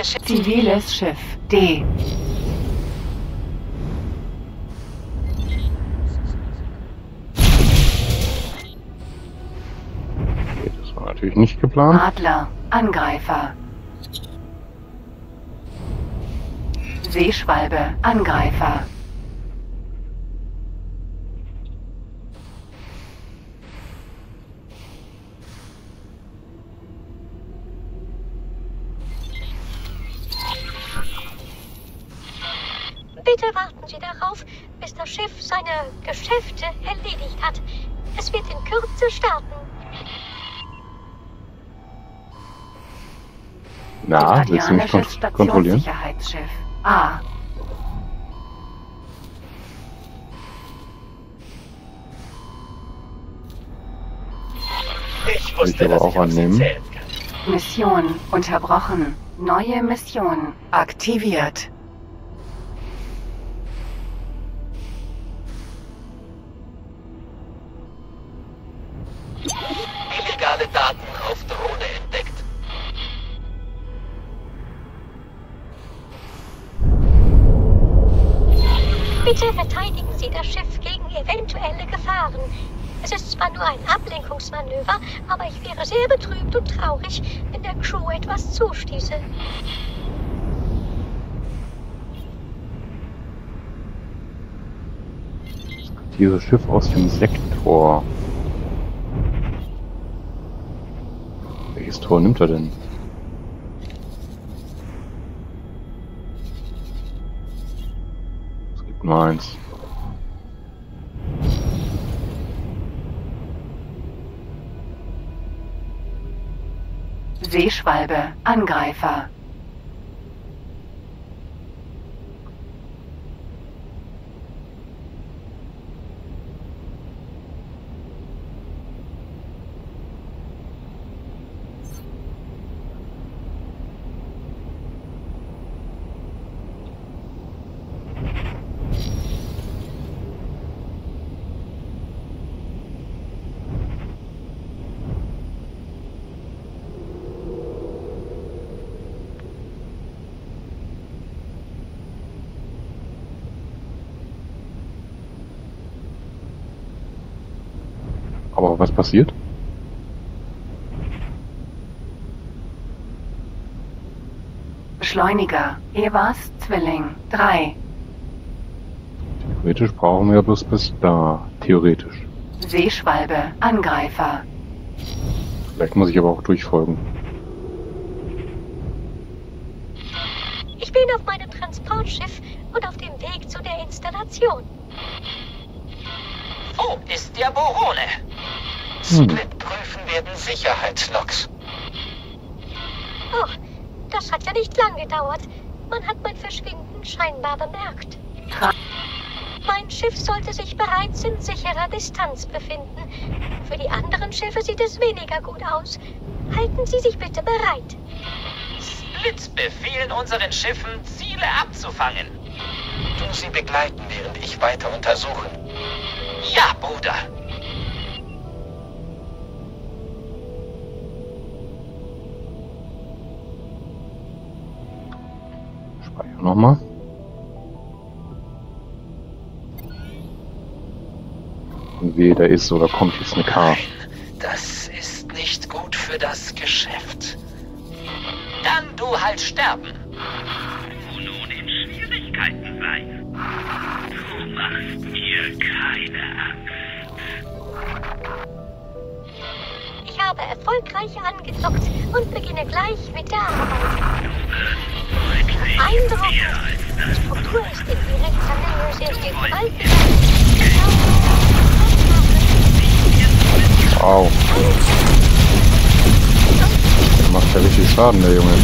Kriminelle Schiffe. Ziviles Schiff D. Okay, das war natürlich nicht geplant. Adler, Angreifer. Seeschwalbe, Angreifer. Na, willst du mich kon kontrollieren? A. Ich wusste, ich aber dass auch annehmen. Mission unterbrochen. Neue Mission aktiviert. Zwar nur ein Ablenkungsmanöver, aber ich wäre sehr betrübt und traurig, wenn der Crew etwas zustieße. Dieses Schiff aus dem Sektor. Welches Tor nimmt er denn? Es gibt nur eins. Seeschwalbe, Angreifer. Aber was passiert? Beschleuniger. Evas Zwilling. 3. Theoretisch brauchen wir bloß bis da. Theoretisch. Seeschwalbe, Angreifer. Vielleicht muss ich aber auch durchfolgen. Ich bin auf meinem Transportschiff und auf dem Weg zu der Installation. Wo ist der Borone? Split prüfen werden Sicherheitslogs. Oh, das hat ja nicht lang gedauert. Man hat mein Verschwinden scheinbar bemerkt. Mein Schiff sollte sich bereits in sicherer Distanz befinden. Für die anderen Schiffe sieht es weniger gut aus. Halten Sie sich bitte bereit. Split befehlen unseren Schiffen, Ziele abzufangen. Du sie begleiten, während ich weiter untersuche. Ja, Bruder. Nochmal. Und wehe, da ist oder kommt jetzt eine K. Das ist nicht gut für das Geschäft. Dann du halt sterben. Du nun in Schwierigkeiten sein. Du machst mir keine habe erfolgreich angedockt und beginne gleich mit der Arbeit. Beeindruckend. Die Struktur ist in direkter Nähe viel gewaltiger. Wow. Der macht ja richtig Schaden, der Junge.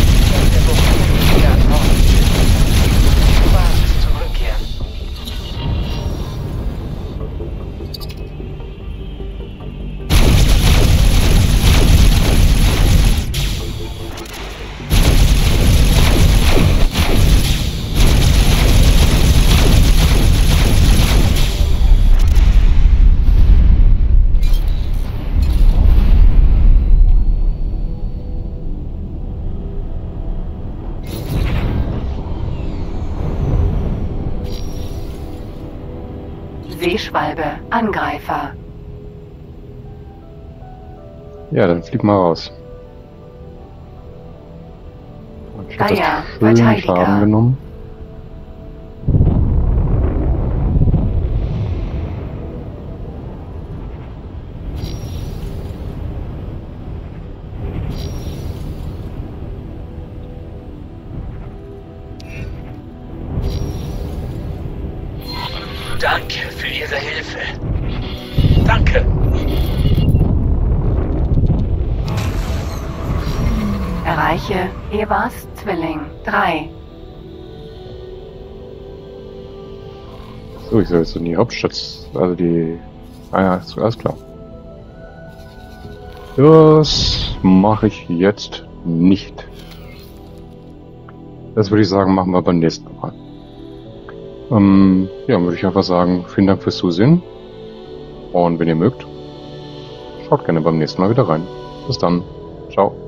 Ja, dann flieg mal raus. Und ich hab jetzt schön Verteidiger. Schaden genommen. Ich soll jetzt in die Hauptstadt, also die... Ah ja, ist alles klar. Das mache ich jetzt nicht. Das würde ich sagen, machen wir beim nächsten Mal. Ähm, ja, würde ich einfach sagen, vielen Dank fürs Zusehen. Und wenn ihr mögt, schaut gerne beim nächsten Mal wieder rein. Bis dann. Ciao.